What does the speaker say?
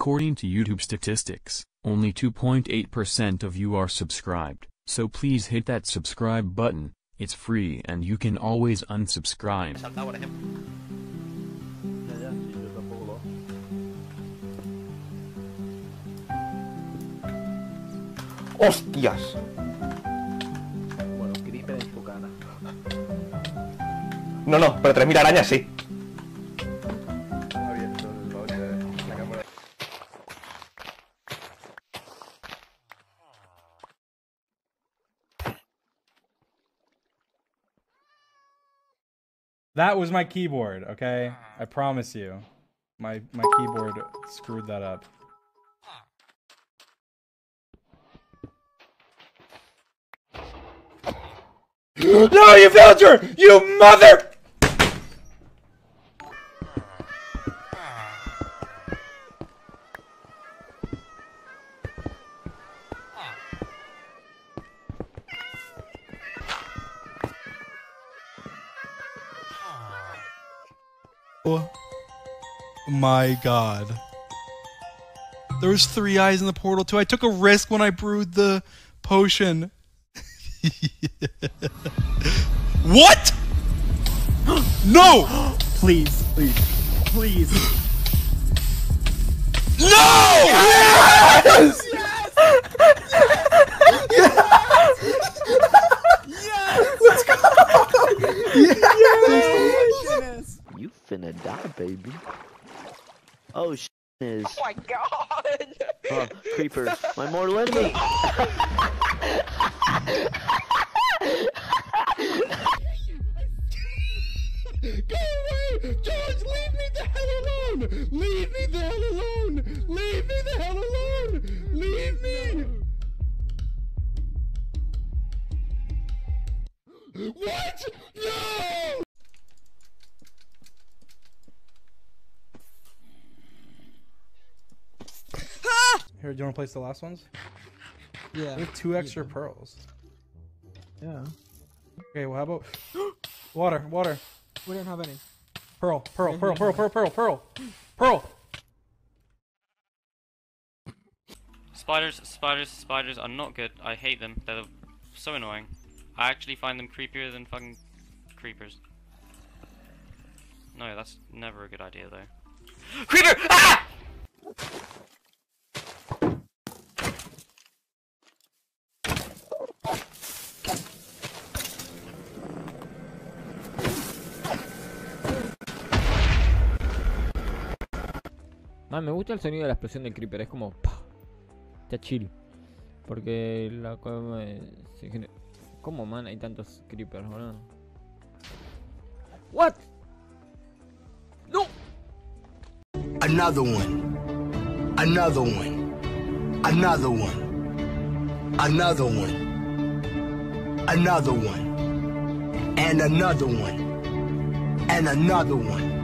According to YouTube statistics, only 2.8% of you are subscribed, so please hit that subscribe button, it's free and you can always unsubscribe. Saltado, por ejemplo. Ya, ya, sí, yo tampoco lo hago. ¡Hostias! Bueno, creeper en tu cara. No, no, pero 3.000 arañas sí. That was my keyboard, okay? Uh-huh. I promise you. My my keyboard screwed that up. No, you villager! You mother! Oh my god. There was three eyes in the portal too. I took a risk when I brewed the potion. what? no! Please, please, please. No! You finna die, baby. Oh, sh is. Oh my god! Oh, creepers. My mortal enemy. Go away! George, leave me the hell alone! Leave me the hell alone! Leave me the hell alone! Leave me! What? No! Here, do you want to place the last ones? Yeah. We have two extra yeah. pearls. Yeah. Okay, well, how about water? Water. We don't have any. Pearl, pearl, pearl, pearl, pearl, pearl, pearl, pearl. Spiders, spiders, spiders are not good. I hate them. They're so annoying. I actually find them creepier than fucking creepers. No, that's never a good idea though. Creeper! Ah! Man, me gusta el sonido de la explosión del creeper, es como. ¡pah! Está chill. Porque la. eh, ¿Cómo, man? Hay tantos creepers, boludo. ¿What? ¡No! Another one. Another one. Another one. Another one. Another one. And another one. And another one.